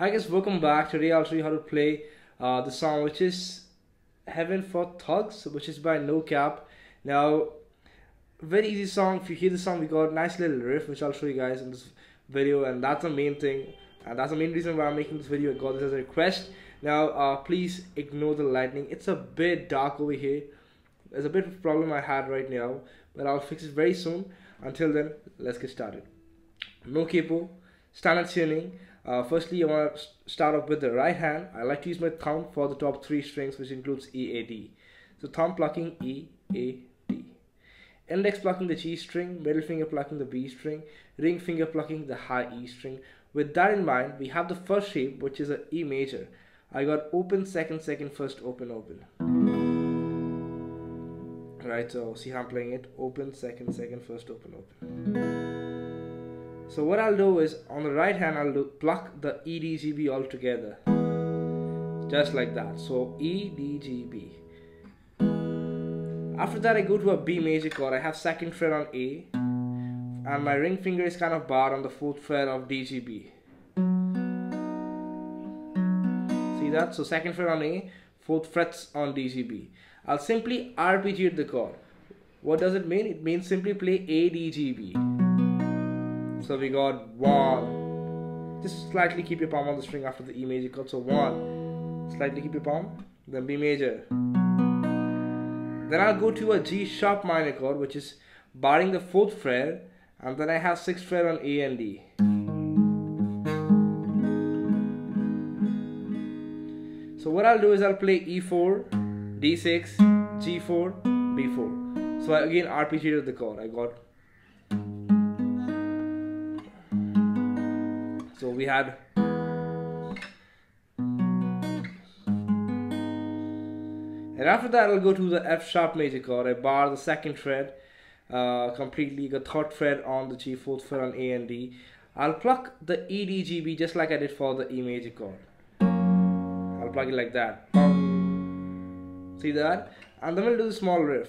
Hi guys, welcome back. Today I'll show you how to play uh, the song which is Heaven for Thugs, which is by NoCap. Now, very easy song. If you hear the song, we got a nice little riff which I'll show you guys in this video, and that's the main thing. And that's the main reason why I'm making this video. I got this as a request. Now, uh, please ignore the lightning. It's a bit dark over here. There's a bit of problem I had right now, but I'll fix it very soon. Until then, let's get started. No capo, standard tuning. Uh, firstly, I want to start off with the right hand. I like to use my thumb for the top three strings, which includes E, A, D. So thumb plucking E, A, D. Index plucking the G string, middle finger plucking the B string, ring finger plucking the high E string. With that in mind, we have the first shape, which is a E major. I got open, second, second, first, open, open. Right, so see how I'm playing it? Open, second, second, first, open, open. So what I'll do is on the right hand I'll do, pluck the E D G B all together just like that. So E D G B. After that I go to a B major chord. I have second fret on A and my ring finger is kind of barred on the fourth fret of D G B. See that? So second fret on A fourth frets on D G B. I'll simply arpeggiate the chord. What does it mean? It means simply play A D G B so we got one. Just slightly keep your palm on the string after the E major chord. So one. Slightly keep your palm. Then B major. Then I'll go to a G sharp minor chord, which is barring the fourth fret, and then I have sixth fret on A and D. So what I'll do is I'll play E4, D6, G4, B4. So I again arpeggiated the chord. I got So we had and after that I'll go to the F sharp major chord. I bar the second fret uh, completely, the third fret on the G, fourth fret on A and D. I'll pluck the E, D, G, B just like I did for the E major chord. I'll plug it like that. See that? And then we'll do the small riff.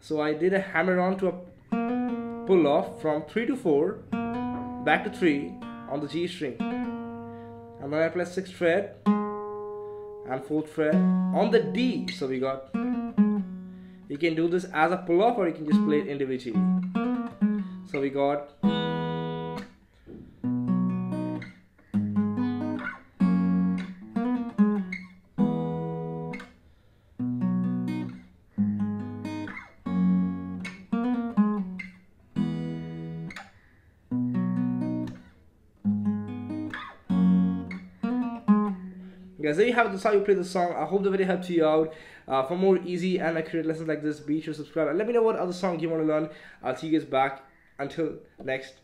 So I did a hammer on to a pull off from 3 to 4 back to 3 on the G string. And then I play 6th fret and 4th fret on the D. So we got you can do this as a pull off or you can just play it individually. So we got guys there you have it. That's how you play the song. I hope the video helped you out. Uh, for more easy and accurate lessons like this be sure to subscribe and let me know what other song you want to learn. I'll see you guys back. Until next